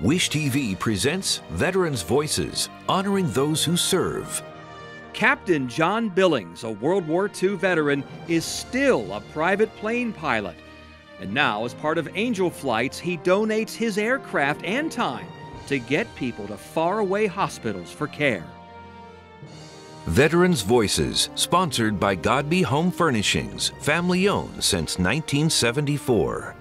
Wish TV presents Veterans Voices, honoring those who serve. Captain John Billings, a World War II veteran, is still a private plane pilot. And now, as part of Angel Flights, he donates his aircraft and time to get people to faraway hospitals for care. Veterans Voices, sponsored by Godby Home Furnishings, family owned since 1974.